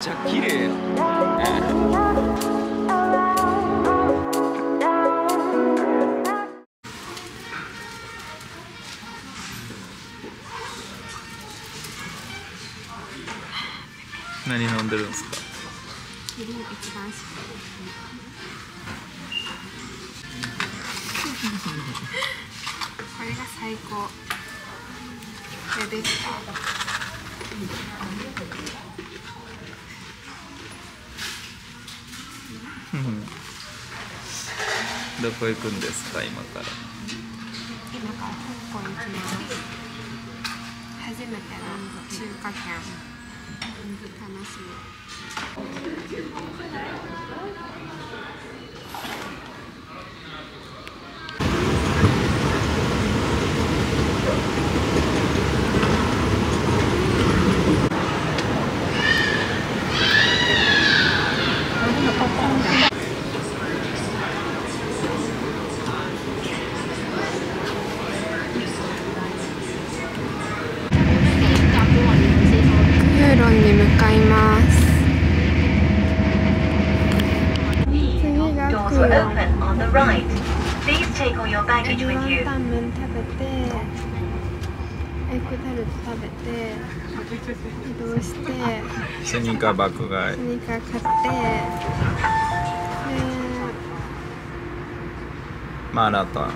ちゃ綺麗や何飲んでるんですか？これが最高。でできたどこ行くんですか今から。今から香港行きます初めての中華圏楽しみユーロンに向かいます次が Doors ク will ーロン open on the right. Please take all your エ baggage ビワ with ン you. タンメン食べてエッグタルト食べて移動してスニーカー爆買い。スニーカー買ってでマラタン。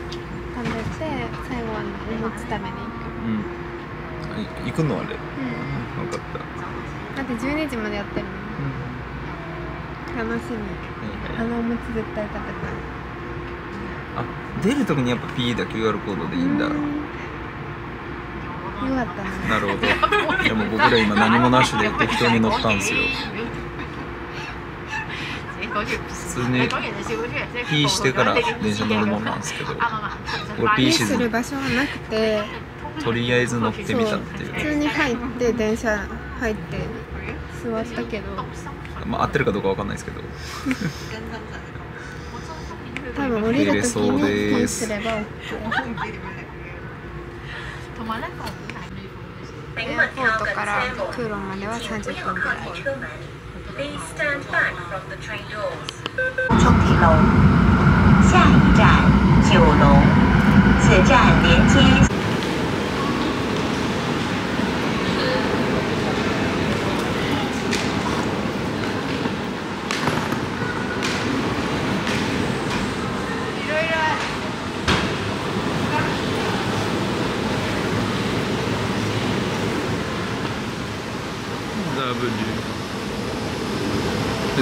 食べて最後はお餅食べに行うん。い行くのあれ？く、分かった。だって12時までやってるの楽しみ。あのお餅絶対食べたい。あ出るときにやっぱ P だ QR コードでいいんだ。うんよかったね。なるほど。でも僕ら今何もなしで適当に乗ったんですよ。普通に P してから電車乗るもんなんですけど俺 P しする場所がなくて。とりあえず乗ってみたっていう普通に入って電車入って座ったけど。まあ合ってるかどうかわかんないですけど多分降りる時にでピンすすれば OK エアポートからクーロンまでは30分ぐらい Please stand back from the train doors. 冲体楼，下一站九龙，此站连接。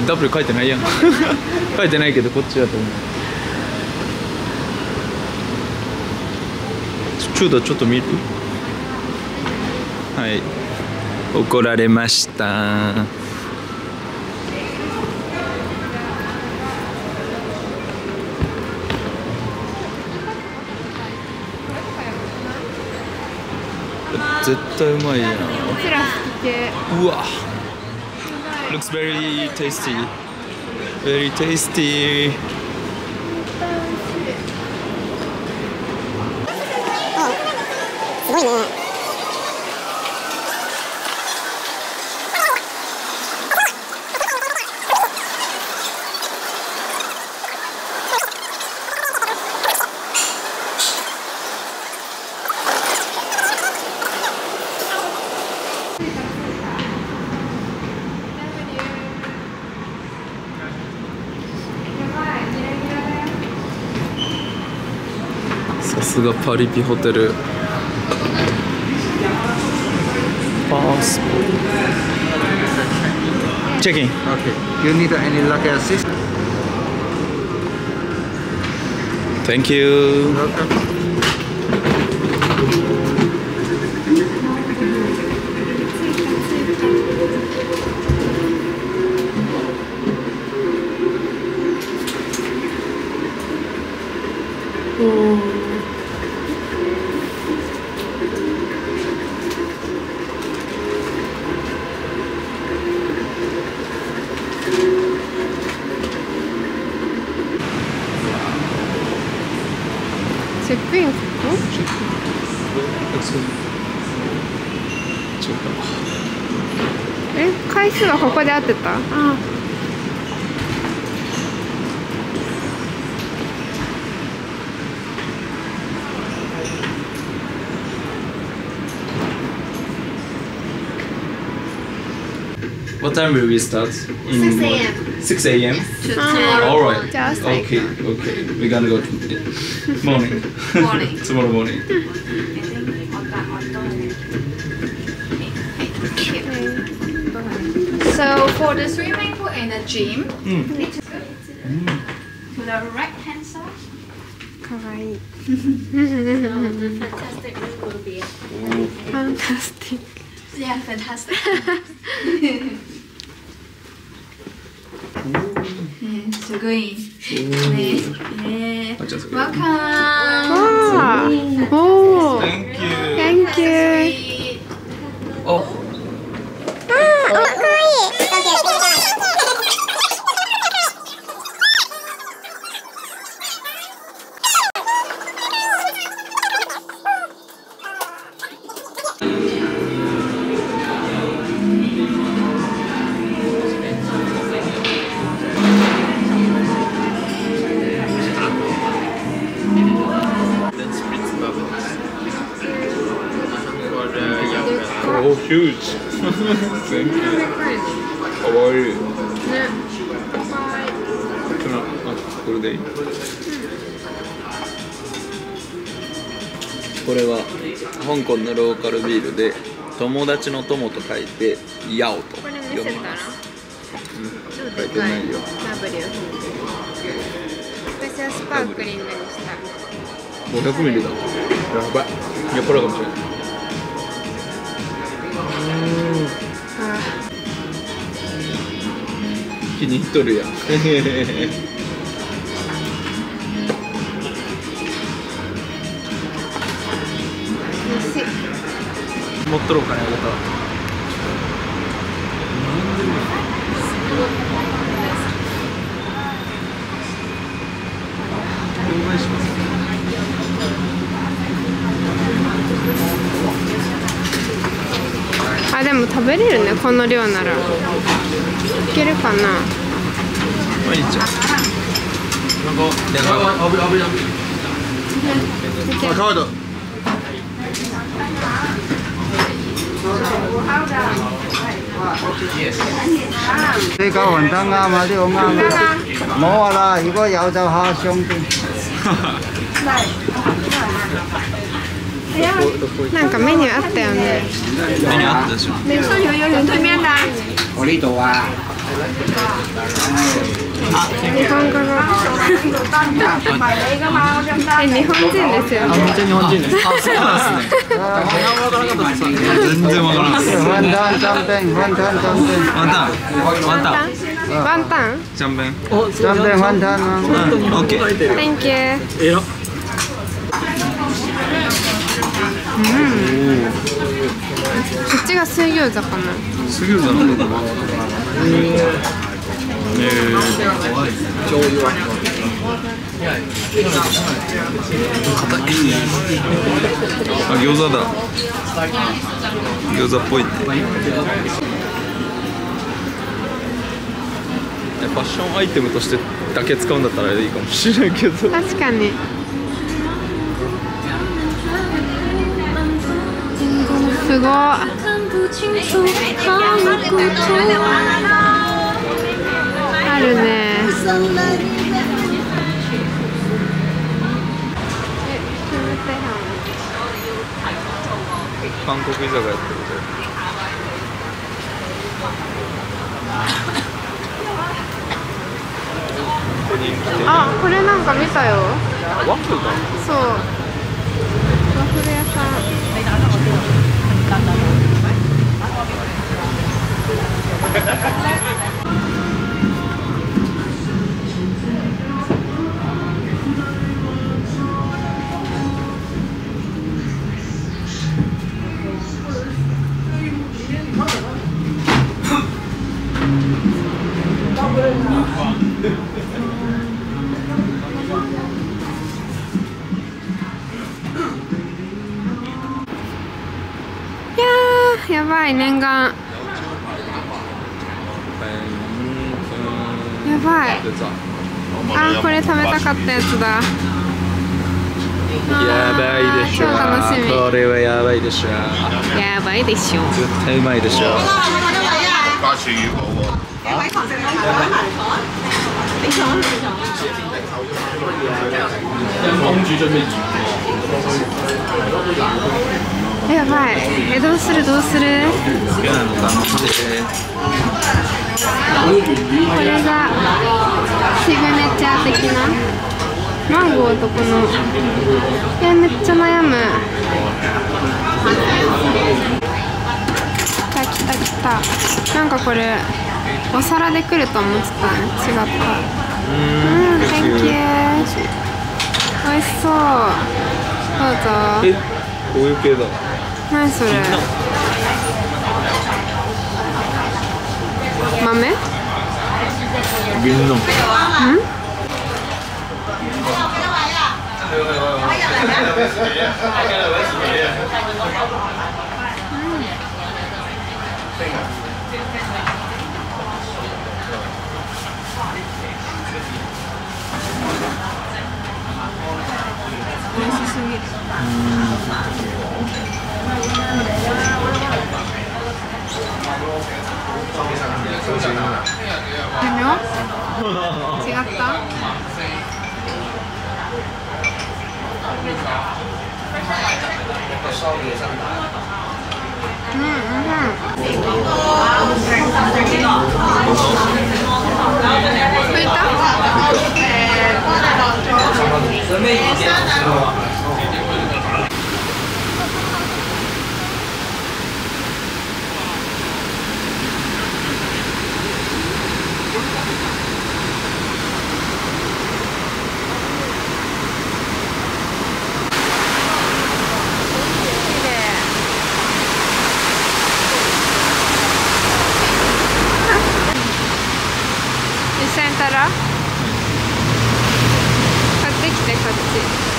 で W 書いてないやん。書いてないけどこっちだと思う。ちょっとちょっと見る？はい。怒られました。絶対うまいやん。うわ looks very tasty. Very tasty. Oh, すパリピホテルパースポチェキン Okay. You need any lucky assist? Thank you Welcome. time will we start? In 6 a.m. 6 a.m. Yes. All right. Okay. Okay. We're gonna go to morning. morning. Tomorrow morning. Okay. So for the swimming pool and the gym, mm. good. Hmm. to the right hand side. Alright. so the fantastic room will be fantastic. Yeah, fantastic. ねすごいねね.わあおお Thank you. Thank you おお香港のローカルビールで友達の友と書いてヤオとこれ見読みます超書いてないよ。W 私はスパークリングにした。500ミリだ。やばい。酔っ払うかもしれない。あ気に入っとるやん持っとろうかねあげたお願いしますあでも食べれるねこの量なら。いけるかな？毎日。なんかやばい啊，靠的。呢個雲吞啱啊，呢個啱啊。冇啊啦，如果有就下上邊。なんかメニューあったよねメニューあったでしょ我呢度啊。日本語のえ日本人ですよ。ねめっちゃ日本人。ですあそうなんですね全然わからんです雲吞ジャンペン、雲吞ジャンペン。ワンタンワンタンワンタンジャンベンジャンペン、雲吞うの。んオッケー Thank you うんこっちが水餃子かなすぎるだろえー、醤油はあ餃子だ餃子っぽいねファッションアイテムとしてだけ使うんだったらいいかもしれないけど。確かに。すごい。あるね。韓国居酒屋ってことあこれなんか見たよ。ワッフルかそう。ワッフル屋さん いやーやばい念願。ばい。あこれ食べたかったやつだ。やばいでしょ超楽しみ。これはやばいでしょやばいでしょ絶対うまいでしょやばい。えどうするどうする？これがシグネチャー的な？マンゴーとこの。えめっちゃ悩む。来た来た来た。なんかこれお皿で来ると思ってた。ね違った。うん Thank you. 美味しそうどうぞえこういう系だ何それ豆銀の違ったうんうん拭いた綺麗一緒に撮ろうこっち来てこっち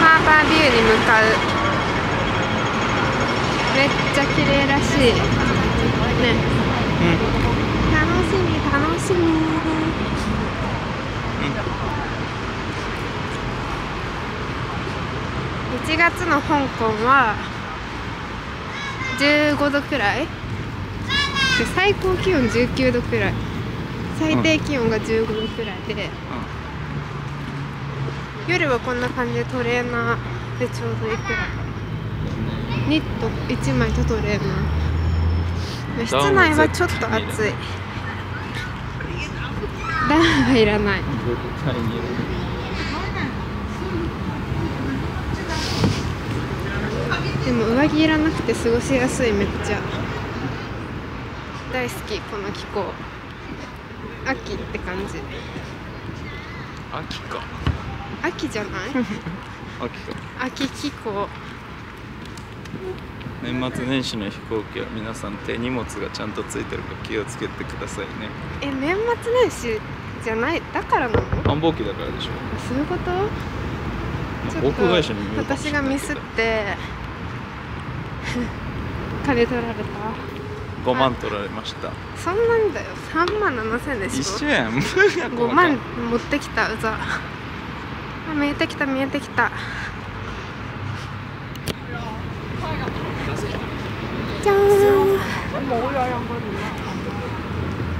ハーバービューに向かう。めっちゃ綺麗らしい。ね。楽しみ。楽しみ。1月の香港は15度くらい。で最高気温19度くらい。最低気温が15度くらいで、夜はこんな感じでトレーナーでちょうどいいくらいニット1枚とトレーナー室内はちょっと暑い。ダウンはいらない。でも上着いらなくて過ごしやすいめっちゃ。大好きこの気候。秋って感じ。秋か。秋じゃない？秋か。秋気候。年末年始の飛行機は皆さん手荷物がちゃんとついてるか気をつけてくださいね。え年末年始じゃない？だからなの？繁忙期だからでしょ。そういうこと？ちょっ航空会社に私がミスって。金取られた。5万取られました。そんなんだよ。3万7千でしょ？一緒やん。5万持ってきたうざ。あ見えてきた見えてきた。じゃーん。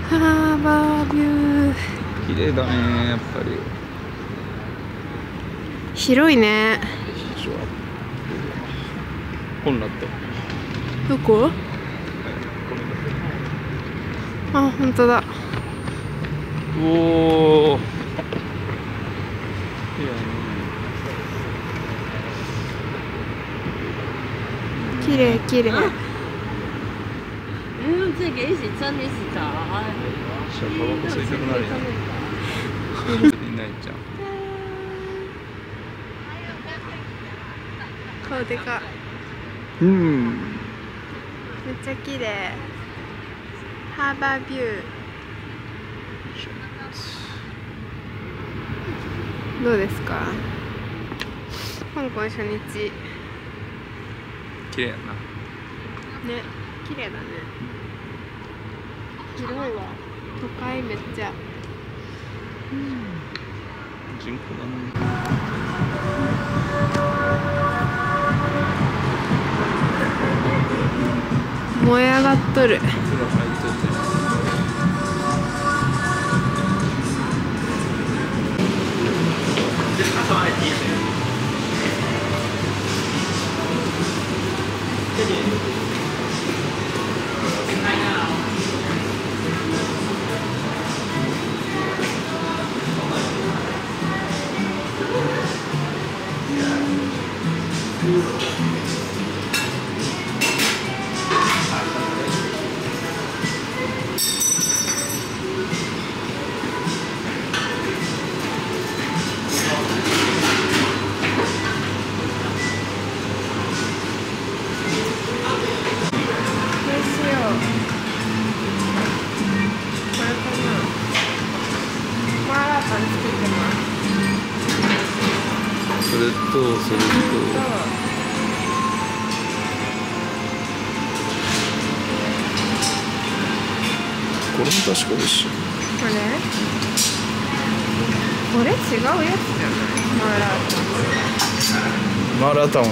ハーバービュー。綺麗だねやっぱり。広いね。非常コンラッドどこあ本当だ。おおいやね綺麗綺麗。嗯，这个是真的是早啊。シャタバコ吸いたくなるやんいないじゃん。顔でか。うん。めっちゃ綺麗。ハーバービューどうですか？香港初日。綺麗やな。ね綺麗だね。広いわ都会めっちゃ。人口だな燃え上がっとる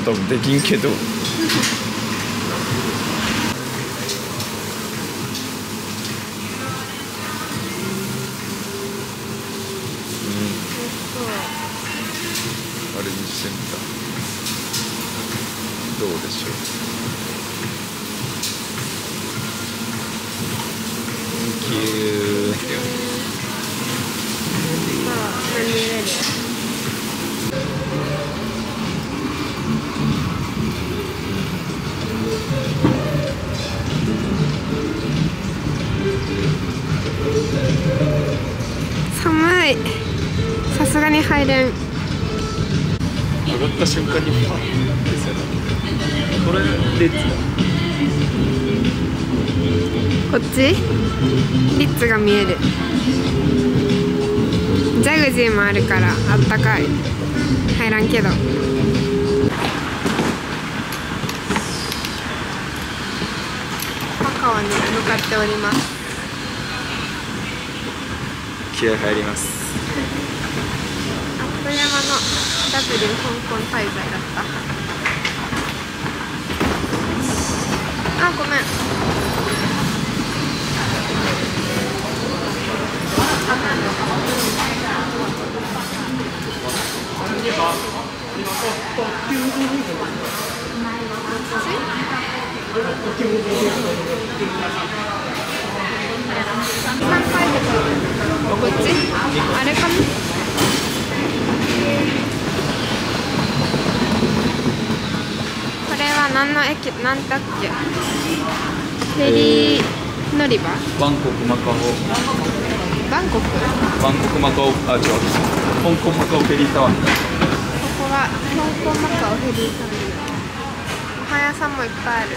多分できんけど。ったかい。入らんけど。マカオに向かっております。気合入ります。あっという間のダブル香港滞在だった。あごめん。3回でこっちあこれは何の駅？なんだっけ？フェリー乗り場？バンコク。マカオバンコク？こバンコクマカオあ違う。香は香港マカオフェリーターミナルご飯屋さんもいっぱいある。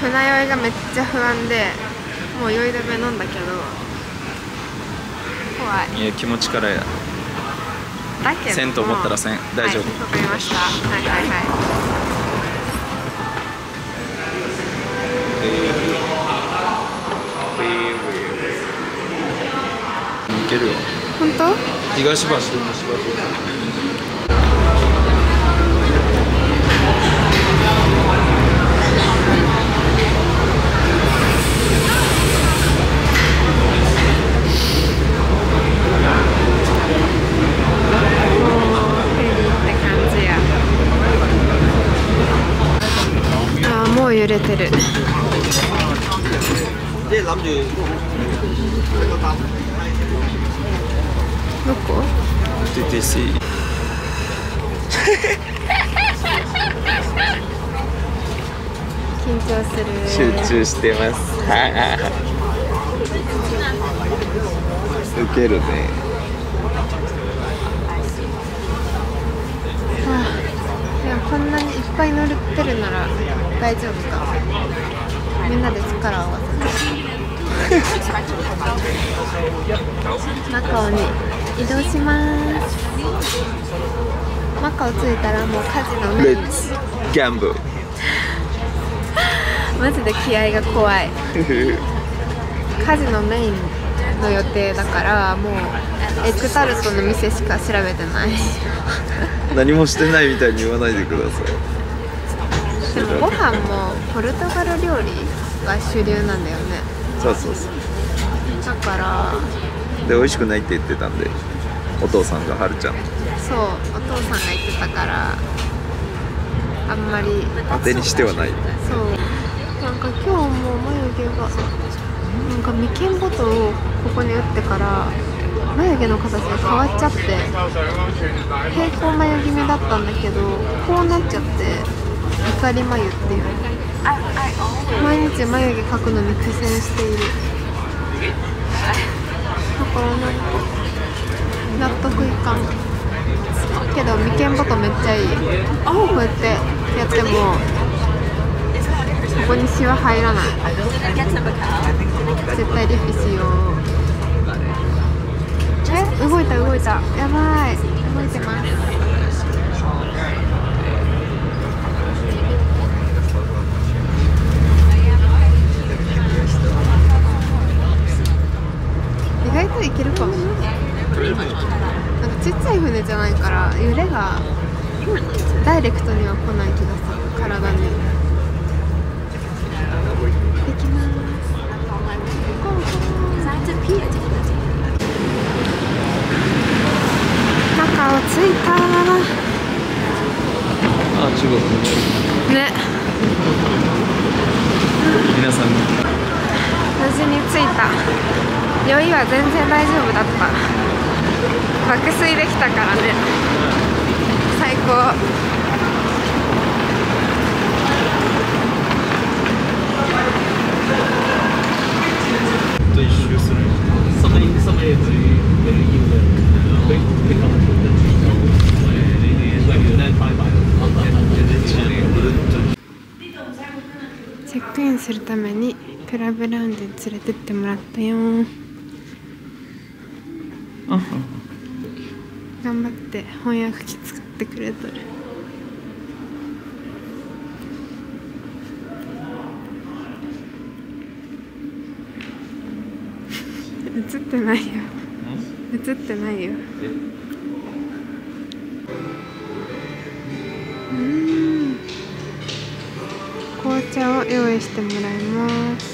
船酔いがめっちゃ不安でもう酔い止め飲んだけど怖い。い。や気持ちからやだけどせんと思ったらせん。大丈夫。はいりましたはいはいはい。いけるよ本当？東橋と西橋フェリーって感じやあもう揺れてるどこ？TTC 緊張する。集中してます。ウケるね。いやこんなにいっぱい乗ってるなら大丈夫か。みんなで力を合わせて。中尾に移動します。マカオ着いたらもうカジノメイン Let's gamble. マジで気合が怖い。カジノメインの予定だからもうエッグタルトの店しか調べてない。何もしてないみたいに言わないでください。でもご飯もポルトガル料理が主流なんだよね。そうそうそう。だからで美味しくないって言ってたんでお父さんがはるちゃん。そうお父さんが言ってたからあんまり当てにしてはない。そう。なんか今日も眉毛がなんか眉間ボトルをここに打ってから眉毛の形が変わっちゃって平行眉気味だったんだけどこうなっちゃって怒り眉っていう。毎日眉毛描くのに苦戦している。だからない納得いかん。けど眉間ボトめっちゃいい。こうやってやってもここにシワ入らない。絶対リップしよう。え？動いた動いた。やばい。動いてます。といけるかも。なんかちっちゃい船じゃないから揺れがダイレクトには来ない気がする体に。できます。中を着いたあ中国。ね。皆さん。無事に着いた酔いは全然大丈夫だった。爆睡できたからね。最高。チェックインするためにクラブラウンジに連れてってもらったよ頑張って翻訳機作ってくれとる 映ってないよ。映ってないよ。うん。紅茶を用意してもらいます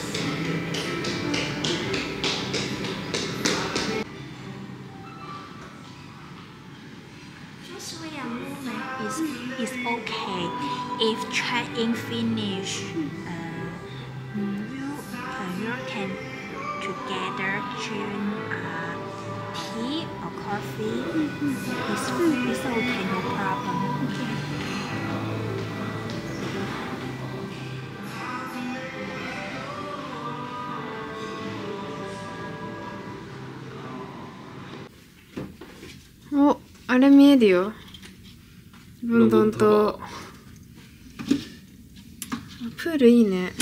れ見えるよ。ロンドンと。プールいいね。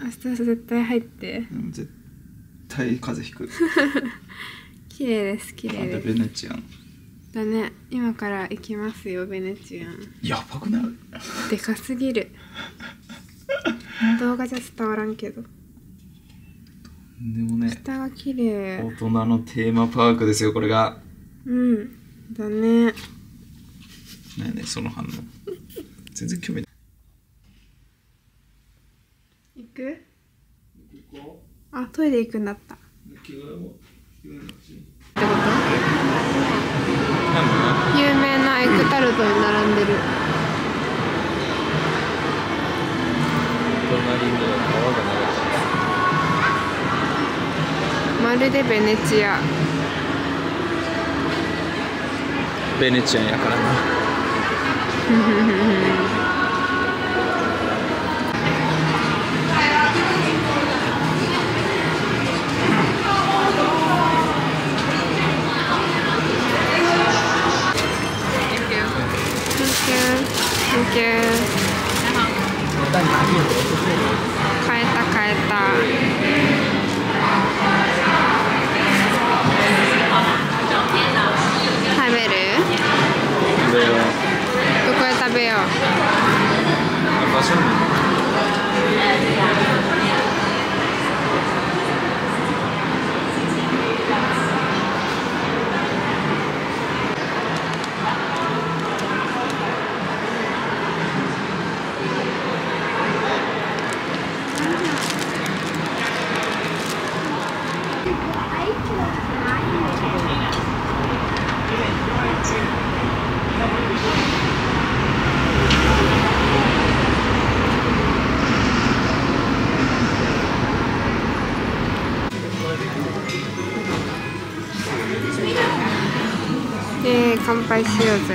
明日絶対入って。絶対風邪ひく。綺麗です綺麗です。ベネチアン。だね。今から行きますよベネチアン。やばくない？でかすぎる。動画じゃ伝わらんけど。でもね。下が綺麗。大人のテーマパークですよこれがうん。だね。何やねんその反応。全然興味ない。行く？あトイレ行くんだった。有名なエッグタルトに並んでる。隣には川がまるでベネチア流れてるベネチアンやからな変えた変杯しようぜ。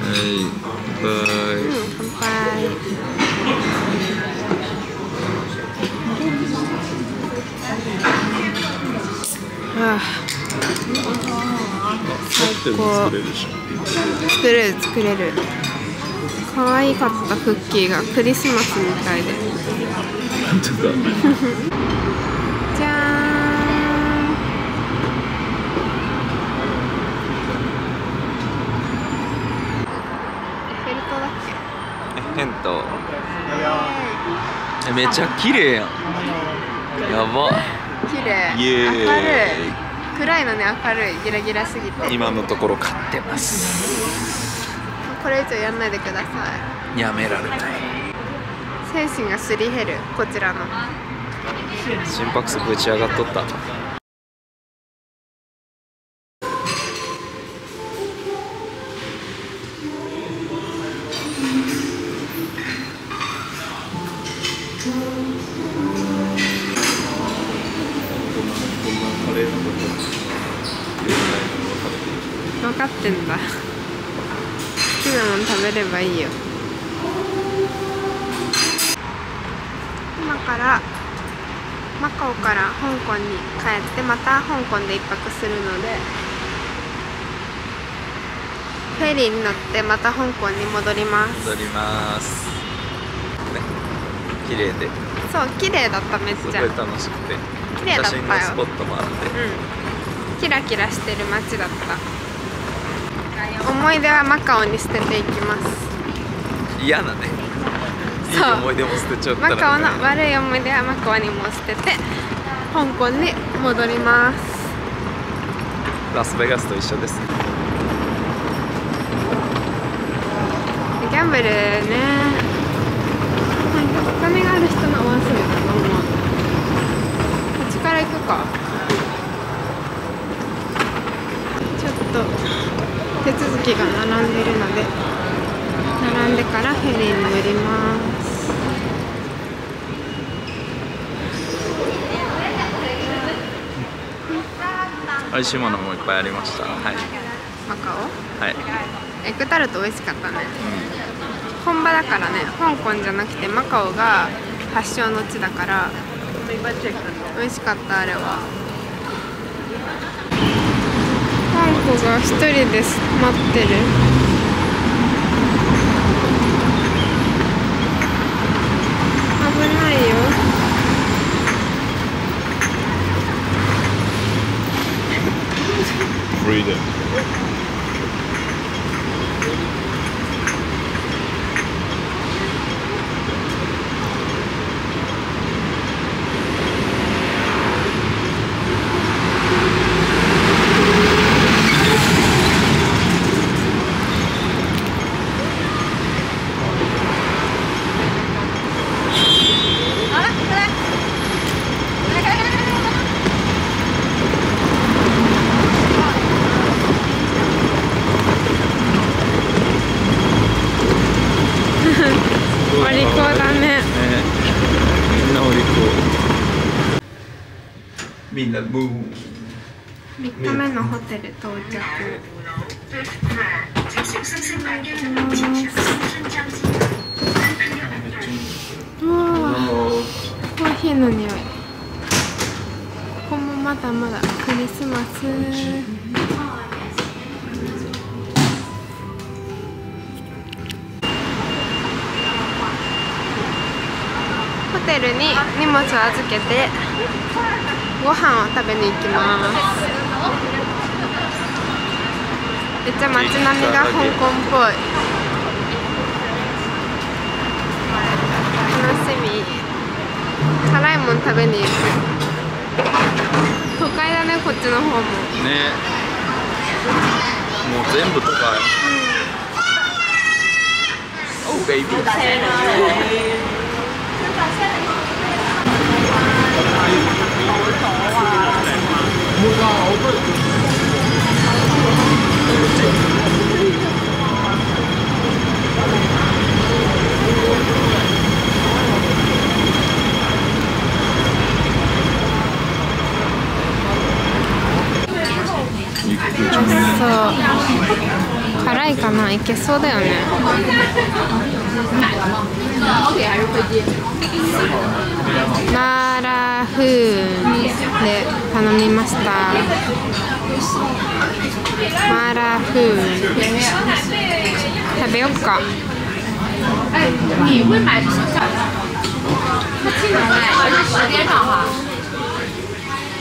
はいバイうん乾杯。ああ。最高。作れる作れる。可愛かったクッキーがクリスマスみたいで。本当だじゃーんエッフェル塔だっけヘント。えめっちゃ綺麗やん。やば。綺麗。イエーイ。明るい。暗いのに明るい。ギラギラすぎて。今のところ買ってます。これ以上やんないでください。やめられない。精神がすり減るこちらの。心拍数ぶち上がっとったた香港で一泊するのでフェリーに乗ってまた香港に戻ります。戻ります。ね。綺麗で。そう綺麗だっためっすごいちゃ楽しくて。綺麗だったよ。写スポットもあってうん。キラキラしてる街だった。思い出はマカオに捨てていきます。嫌なね。いいそう思い出も捨てちゃったら。マカオの悪い思い出はマカオにも捨てて香港に戻りますラスベガスと一緒です。ギャンブルね。なんかお金がある人のお遊びだと思うこっちから行くか。ちょっと手続きが並んでるので並んでからフェリーに乗ります。美味しいものもいっぱいありました。はい。マカオ？はい、エッグタルト美味しかったね。本場だからね香港じゃなくてマカオが発祥の地だから美味しかったあれは。ワンコが一人です待ってる危ないよ Freedom. お利口だねねみんなお利口みんなブー3日目のホテル到着うわーコーヒーの匂いここもまだまだクリスマスホテルに荷物を預けてご飯を食べに行きます。めっちゃ街並みが香港っぽい。楽しみ。辛いもん食べに行く。都会だねこっちの方も。ね。もう全部とかおうベイビいけそうだよね。マーラーフーンで頼みました。マーラーフーン。食べよっか。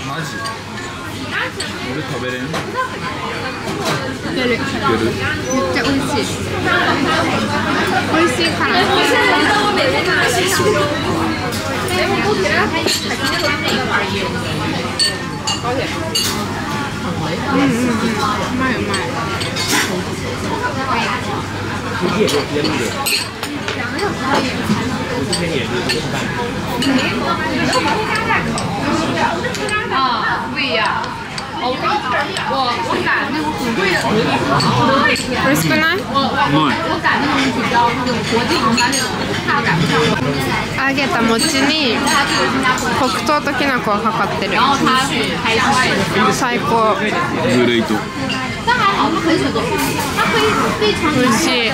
マジ？俺食べれん？いやるめっけるちゃ美味しい美味しいからうんうんうんうまいうまい美味しくないうまい揚げた餅に黒糖ときな粉がかかってる最高グレイト。美味しい。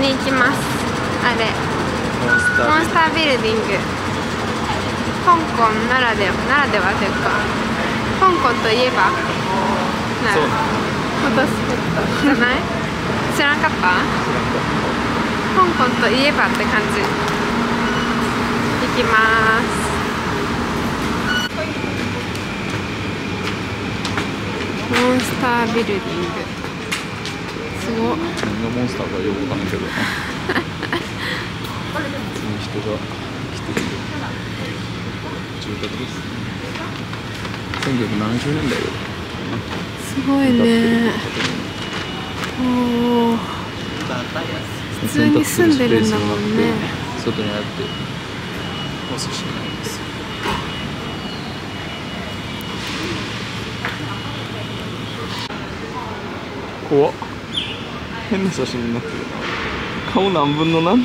に行きます。あれ。モンスタービル。ディング。香港ならではならではというか香港といえばなる。フォトスポットじゃない知らんかった？香港といえばって感じ。行きます。モンスタービルディングすごっ何がモンスターかよくわかんないけど。人が来てる。住宅です。1970年代よ。すごいね。おお普通に住んでるんだもんね。外にあってお寿司なんです。よ怖っ変な写真になってる。顔何分の何？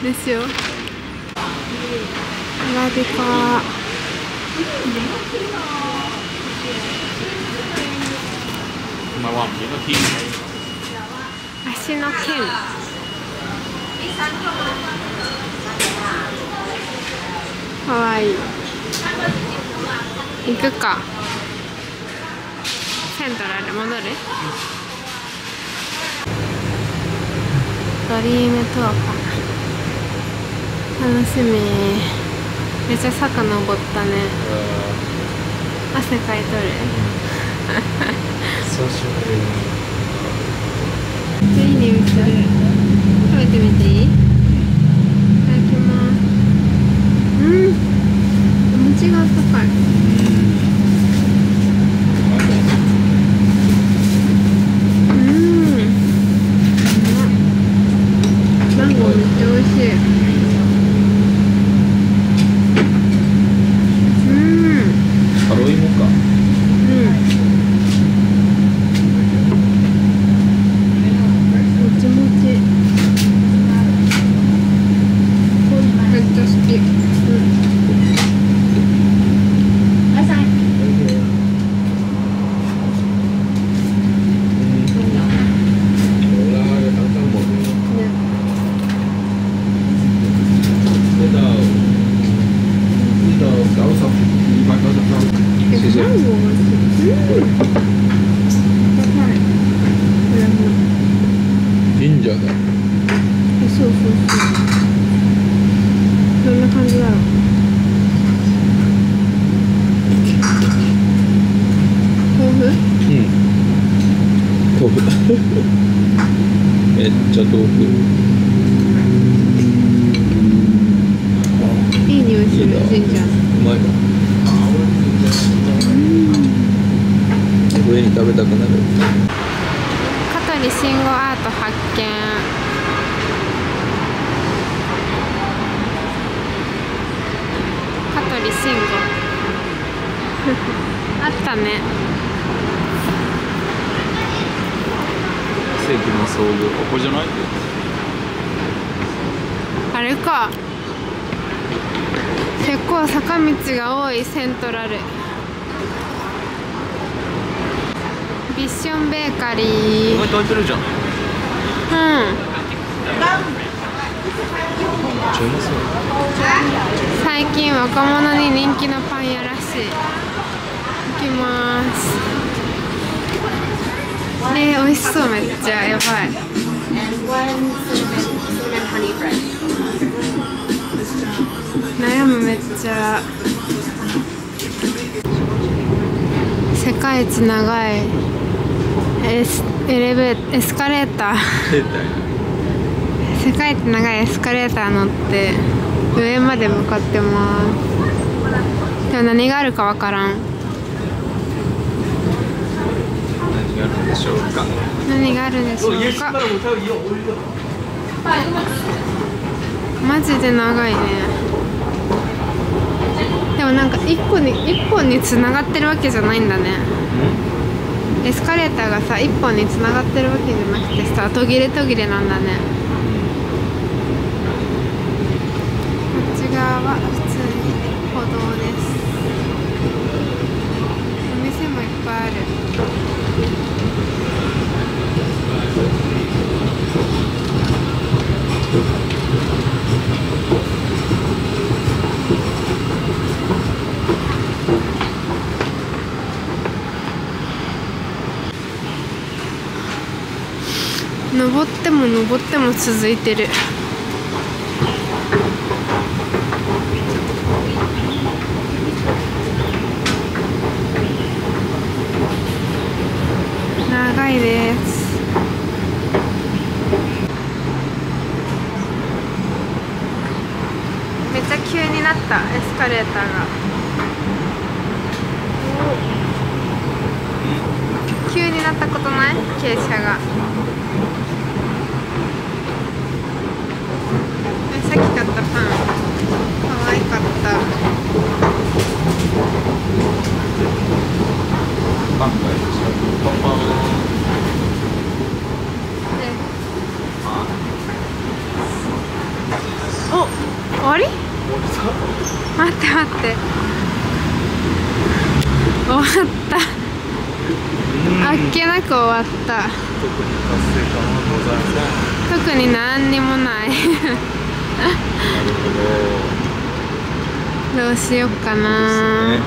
ですよ。アラビカ足の剣かわい。い。行くか。セントラル戻る？ドリームトアかな楽しみ。めっちゃ坂登ったね。汗かいとる。久しぶり。いい匂いする。食べてみていい？いただきます。うん。お餅が高い。うんマンゴーめっちゃ美味しいうんタロイモかうんもちもちめっちゃ好きうんえマンゴーが好きうん高いこれも忍者だえそうそうそうどんな感じだろうしいじゃんうまい上に食べたくなる香取慎吾アート発見香取慎吾あったね。世紀の遭遇。ここじゃない？あれか。結構坂道が多いセントラル。ビッションベーカリー。意外と開いてるじゃん。うん。最近若者に人気のパン屋らしい。行きます。えー、美味しそう。めっちゃやばい。悩むめっちゃ。世界一長いエスエレベエスカレーター。世界一長いエスカレーター乗って上まで向かってます。でも何があるかわからん。何があるんでしょうか。何があるんでしょうか。マジで長いね。でもなんか一個に一本に繋がってるわけじゃないんだねエスカレーターがさ1本につながってるわけじゃなくてさ途切れ途切れなんだねこっち側は普通に歩道ですお店もいっぱいある登っても登っても続いてる長いですめっちゃ急になったエスカレーターが急になったことない傾斜がえさっき買ったパン可愛かったパンがいいでしょパンパンお終わり待って待って終わったあっけなく終わった特に達成感はございません特に何にもないなるほどうしよっかどなね。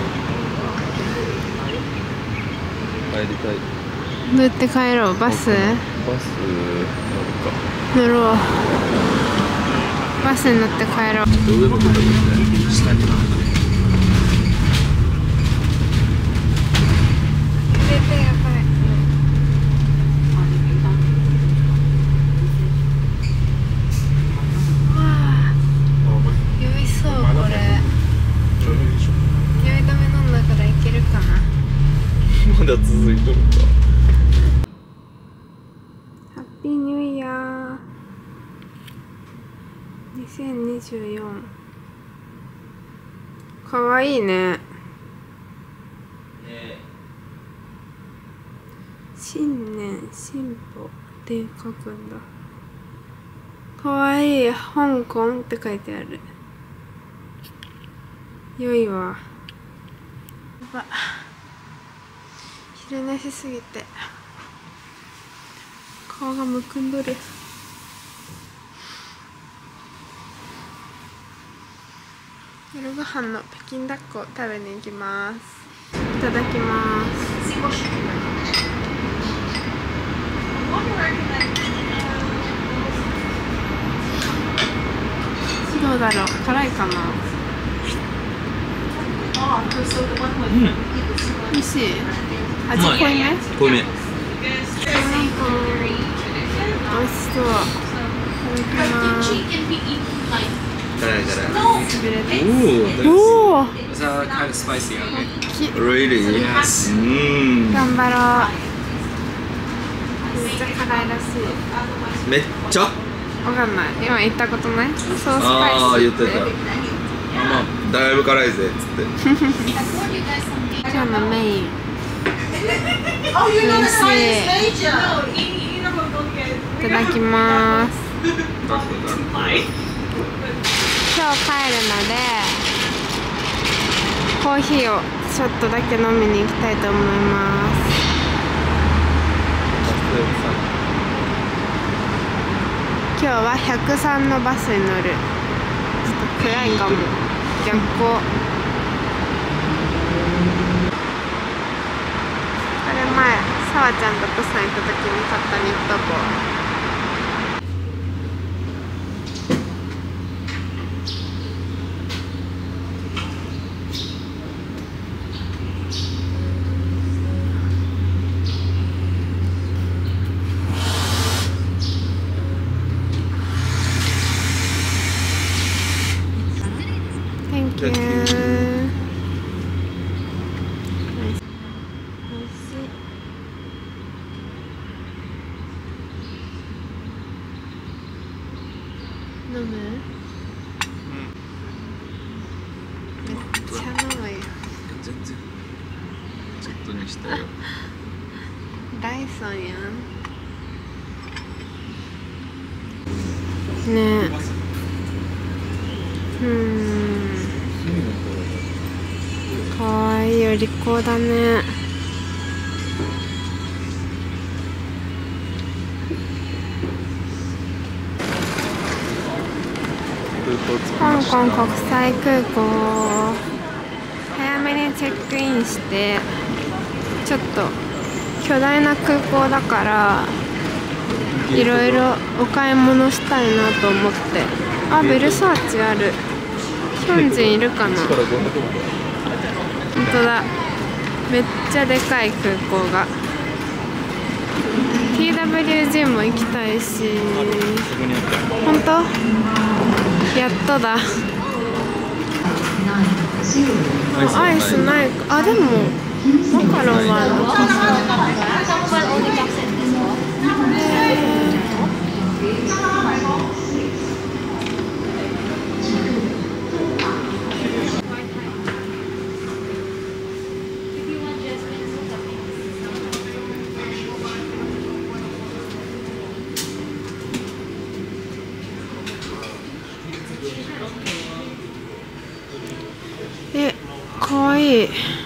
帰りたい。どうやって帰ろう？バス？バス乗るか。乗ろう。バスに乗って帰ろうちょっと上向くとこね下に酔いそうこれちょうどいいでしょ酔い止め飲んだからいけるかなまだ続いとるかハッピーニューイヤー2024かわいいね新年進歩って書くんだ。かわいい香港って書いてある。良いわ。やば。昼寝しすぎて。顔がむくんどる。夜ご飯の北京ダックを食べに行きます。いただきます。どうだろう？辛いかな？美味しい？味濃いめ？濃いめ。美味しそう。いただきます辛い辛い。おお It's uh, kind of spicy, okay? き Really? Yes. Mm. 頑張ろうめっちゃ辛いらしい。めっちゃ？わかんない。今言ったことない？ソースパイスああ言ってた。まあだいぶ辛いぜっつって。今日のメイン。美味しい。い。ただきます。今日帰るのでコーヒーをちょっとだけ飲みに行きたいと思います今日は103のバスに乗る。ちょっと暗いかも。逆光。これ前さわちゃんとプサン行った時に買ったニット帽 Thank you. 美味しい。美味しい。飲む？めっちゃ飲むよ。全然。ちょっとにしたよ。ダイソンやん。ねえ。うーん。かわいいお利口だね。香港国際空港早めにチェックインしてちょっと巨大な空港だからいろいろお買い物したいなと思って。あベルサーチある。ヒョンジンいるかな？本当だめっちゃでかい空港が。TWG も行きたいし。本当？やっとだ。アイスない。かあでもマカロンはあるの？か